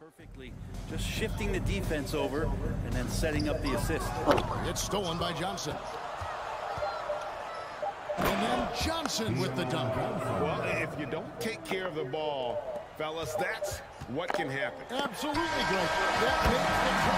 perfectly, just shifting the defense over and then setting up the assist. It's stolen by Johnson. And then Johnson with the dunk. Well, if you don't take care of the ball, fellas, that's what can happen. Absolutely, Greg. That makes the